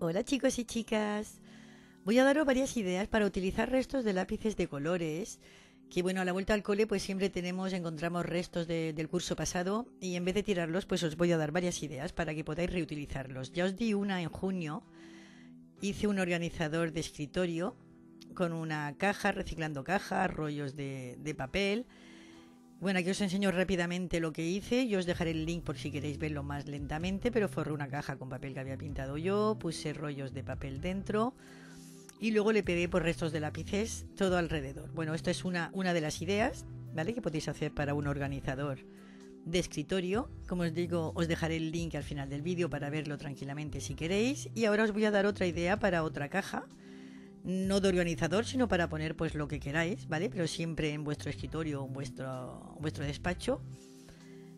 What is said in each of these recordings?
Hola chicos y chicas. Voy a daros varias ideas para utilizar restos de lápices de colores. Que bueno, a la vuelta al cole pues siempre tenemos, encontramos restos del curso pasado y en vez de tirarlos pues os voy a dar varias ideas para que podáis reutilizarlos. Ya os di una en junio. Hice un organizador de escritorio con una caja, reciclando cajas, rollos de, de papel bueno, aquí os enseño rápidamente lo que hice. Yo os dejaré el link por si queréis verlo más lentamente, pero forré una caja con papel que había pintado yo, puse rollos de papel dentro y luego le pegué por restos de lápices todo alrededor. Bueno, esto es una, una de las ideas, ¿vale? Que podéis hacer para un organizador de escritorio. Como os digo, os dejaré el link al final del vídeo para verlo tranquilamente si queréis. Y ahora os voy a dar otra idea para otra caja no de organizador, sino para poner pues lo que queráis, ¿vale? Pero siempre en vuestro escritorio o vuestro, vuestro despacho.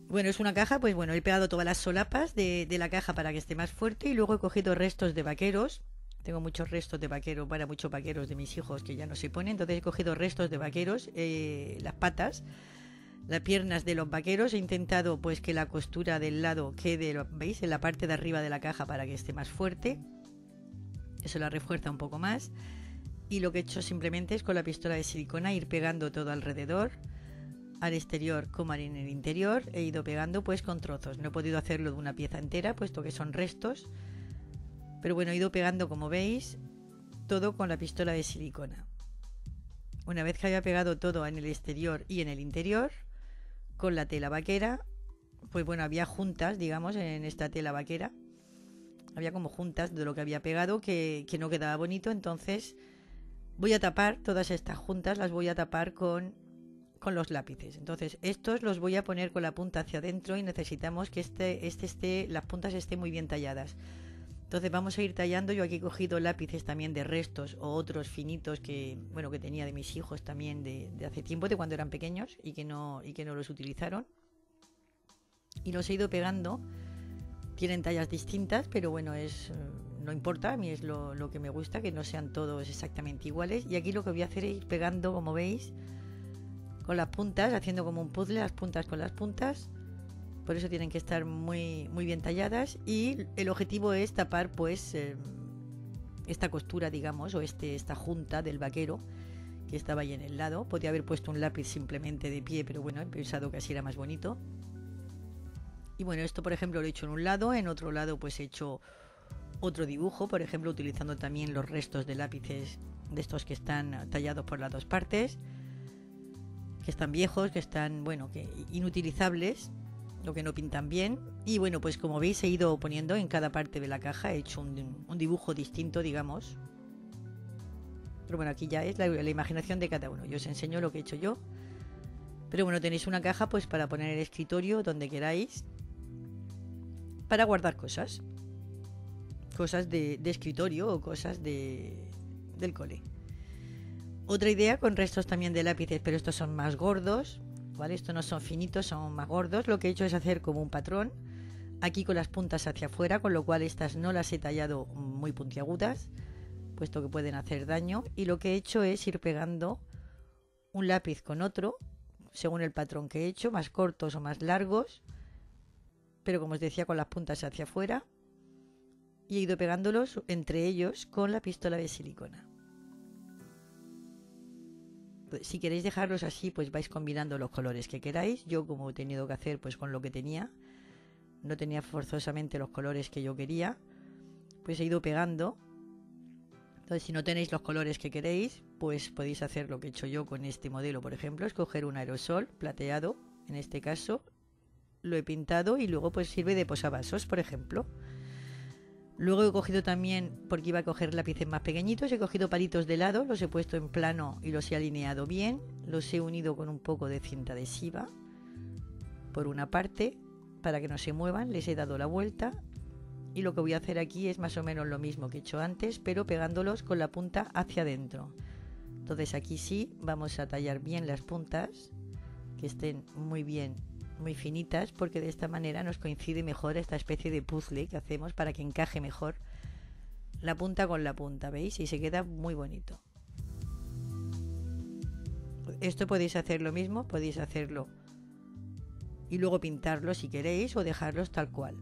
Bueno, es una caja, pues bueno, he pegado todas las solapas de, la caja para que esté más fuerte y luego he cogido restos de vaqueros. Tengo muchos restos de vaqueros, para muchos vaqueros de mis hijos que ya no se ponen, entonces he cogido restos de vaqueros, eh, las patas, las piernas de los vaqueros. He intentado pues que la costura del lado quede, ¿veis? En la parte de arriba de la caja para que esté más fuerte. Eso la refuerza un poco más. Y lo que he hecho simplemente es con la pistola de silicona ir pegando todo alrededor, al exterior como en el interior. He ido pegando pues con trozos. No he podido hacerlo de una pieza entera, puesto que son restos. Pero bueno, he ido pegando, como veis, todo con la pistola de silicona. Una vez que haya pegado todo en el exterior y en el interior, con la tela vaquera, pues bueno, había juntas, digamos, en esta tela vaquera había como juntas de lo que había pegado que, no quedaba bonito, entonces voy a tapar todas estas juntas, las voy a tapar con, con los lápices. Entonces estos los voy a poner con la punta hacia adentro y necesitamos que este, este esté, las puntas estén muy bien talladas. Entonces vamos a ir tallando. Yo aquí he cogido lápices también de restos o otros finitos que, bueno, que tenía de mis hijos también de, de hace tiempo, de cuando eran pequeños y que no, y que no los utilizaron. Y los he ido pegando tienen tallas distintas, pero bueno, es no importa, a mí es lo, que me gusta, que no sean todos exactamente iguales. Y aquí lo que voy a hacer es ir pegando, como veis, con las puntas, haciendo como un puzzle, las puntas con las puntas. Por eso tienen que estar muy, muy bien talladas. Y el objetivo es tapar, pues, eh, esta costura, digamos, o este, esta junta del vaquero que estaba ahí en el lado. Podría haber puesto un lápiz simplemente de pie, pero bueno, he pensado que así era más bonito. Y bueno, esto por ejemplo lo he hecho en un lado, en otro lado pues he hecho otro dibujo, por ejemplo utilizando también los restos de lápices de estos que están tallados por las dos partes, que están viejos, que están, bueno, que inutilizables, lo que no pintan bien. Y bueno, pues como veis he ido poniendo en cada parte de la caja, he hecho un, dibujo distinto, digamos. Pero bueno, aquí ya es la, la imaginación de cada uno. Yo os enseño lo que he hecho yo. Pero bueno, tenéis una caja pues para poner el escritorio donde queráis para guardar cosas. Cosas de, escritorio o cosas de, del cole. Otra idea con restos también de lápices, pero estos son más gordos, ¿vale? Estos no son finitos, son más gordos. Lo que he hecho es hacer como un patrón, aquí con las puntas hacia afuera, con lo cual estas no las he tallado muy puntiagudas, puesto que pueden hacer daño. Y lo que he hecho es ir pegando un lápiz con otro, según el patrón que he hecho, más cortos o más largos, pero como os decía con las puntas hacia afuera y he ido pegándolos entre ellos con la pistola de silicona. Pues, si queréis dejarlos así, pues vais combinando los colores que queráis. Yo como he tenido que hacer pues con lo que tenía, no tenía forzosamente los colores que yo quería, pues he ido pegando. Entonces si no tenéis los colores que queréis, pues podéis hacer lo que he hecho yo con este modelo, por ejemplo, escoger un aerosol plateado, en este caso, lo he pintado y luego pues sirve de posavasos, por ejemplo. Luego he cogido también, porque iba a coger lápices más pequeñitos, he cogido palitos de lado, los he puesto en plano y los he alineado bien. Los he unido con un poco de cinta adhesiva por una parte, para que no se muevan, les he dado la vuelta. Y lo que voy a hacer aquí es más o menos lo mismo que he hecho antes, pero pegándolos con la punta hacia adentro. Entonces aquí sí vamos a tallar bien las puntas, que estén muy bien muy finitas porque de esta manera nos coincide mejor esta especie de puzzle que hacemos para que encaje mejor la punta con la punta, ¿veis? Y se queda muy bonito. Esto podéis hacer lo mismo, podéis hacerlo y luego pintarlo si queréis o dejarlos tal cual.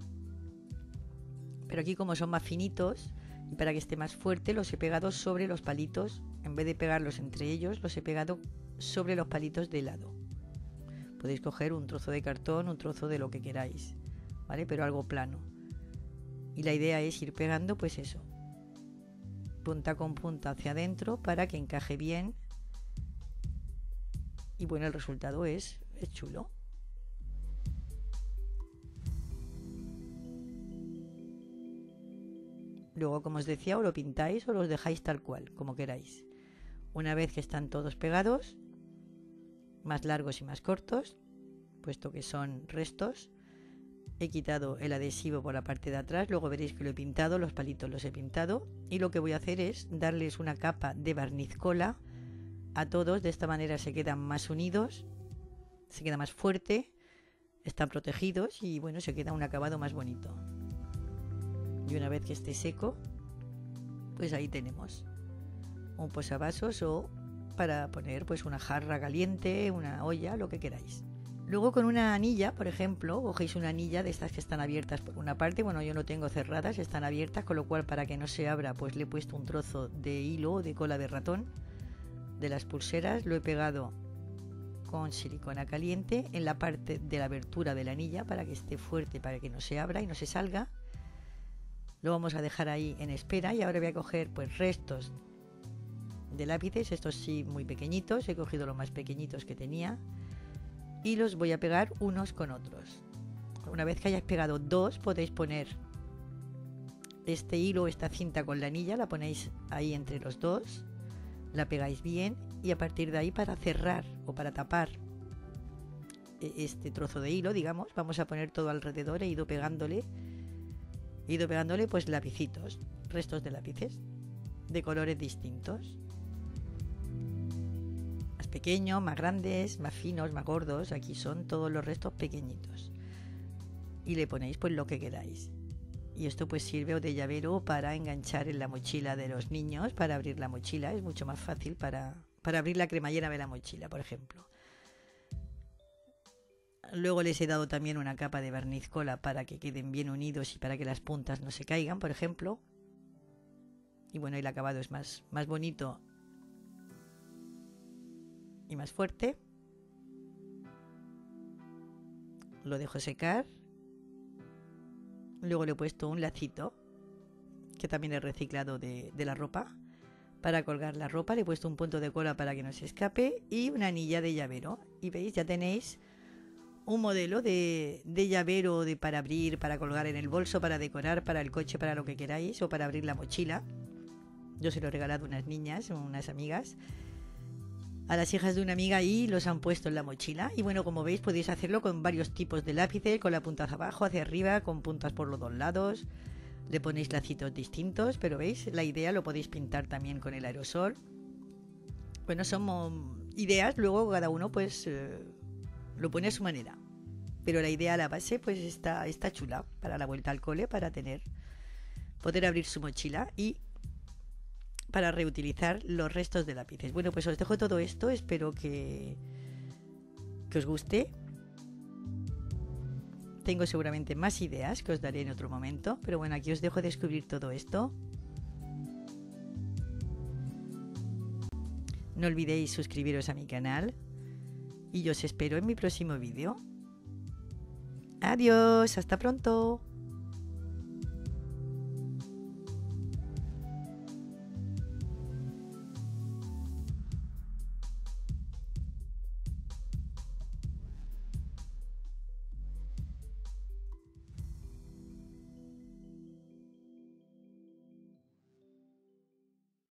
Pero aquí como son más finitos, Y para que esté más fuerte los he pegado sobre los palitos, en vez de pegarlos entre ellos, los he pegado sobre los palitos de lado. Podéis coger un trozo de cartón, un trozo de lo que queráis, ¿vale? Pero algo plano. Y la idea es ir pegando, pues eso, punta con punta hacia adentro para que encaje bien. Y bueno, el resultado es, es chulo. Luego, como os decía, o lo pintáis o los dejáis tal cual, como queráis. Una vez que están todos pegados, más largos y más cortos, puesto que son restos, he quitado el adhesivo por la parte de atrás, luego veréis que lo he pintado, los palitos los he pintado y lo que voy a hacer es darles una capa de barniz cola a todos, de esta manera se quedan más unidos, se queda más fuerte, están protegidos y bueno, se queda un acabado más bonito. Y una vez que esté seco, pues ahí tenemos un posavasos o para poner pues una jarra caliente, una olla, lo que queráis. Luego con una anilla, por ejemplo, cogéis una anilla de estas que están abiertas por una parte, bueno, yo no tengo cerradas, están abiertas, con lo cual para que no se abra, pues le he puesto un trozo de hilo o de cola de ratón de las pulseras, lo he pegado con silicona caliente en la parte de la abertura de la anilla para que esté fuerte, para que no se abra y no se salga. Lo vamos a dejar ahí en espera y ahora voy a coger pues restos de lápices, estos sí muy pequeñitos, he cogido los más pequeñitos que tenía y los voy a pegar unos con otros. Una vez que hayáis pegado dos, podéis poner este hilo, esta cinta con la anilla, la ponéis ahí entre los dos, la pegáis bien y a partir de ahí para cerrar o para tapar e-, este trozo de hilo, digamos, vamos a poner todo alrededor, he ido pegándole, he ido pegándole pues lapicitos, restos de lápices de colores distintos pequeños, más grandes, más finos, más gordos. Aquí son todos los restos pequeñitos. Y le ponéis pues lo que queráis. Y esto pues sirve de llavero para enganchar en la mochila de los niños, para abrir la mochila. Es mucho más fácil para, para abrir la cremallera de la mochila, por ejemplo. Luego les he dado también una capa de barniz cola para que queden bien unidos y para que las puntas no se caigan, por ejemplo. Y bueno, el acabado es más, más bonito y más fuerte. Lo dejo secar. Luego le he puesto un lacito, que también he reciclado de, la ropa. Para colgar la ropa le he puesto un punto de cola para que no se escape y una anilla de llavero. Y veis, ya tenéis un modelo de, de, llavero de para abrir, para colgar en el bolso, para decorar, para el coche, para lo que queráis, o para abrir la mochila. Yo se lo he regalado a unas niñas, unas amigas, a las hijas de una amiga y los han puesto en la mochila. Y bueno, como veis, podéis hacerlo con varios tipos de lápices, con la punta hacia abajo, hacia arriba, con puntas por los dos lados. Le ponéis lacitos distintos, pero veis, la idea lo podéis pintar también con el aerosol. Bueno, son ideas, luego cada uno pues eh, lo pone a su manera. Pero la idea la base pues está, está chula para la vuelta al cole, para tener, poder abrir su mochila y para reutilizar los restos de lápices. Bueno, pues os dejo todo esto, espero que, que os guste. Tengo seguramente más ideas que os daré en otro momento, pero bueno, aquí os dejo descubrir todo esto. No olvidéis suscribiros a mi canal y yo os espero en mi próximo vídeo. Adiós, hasta pronto.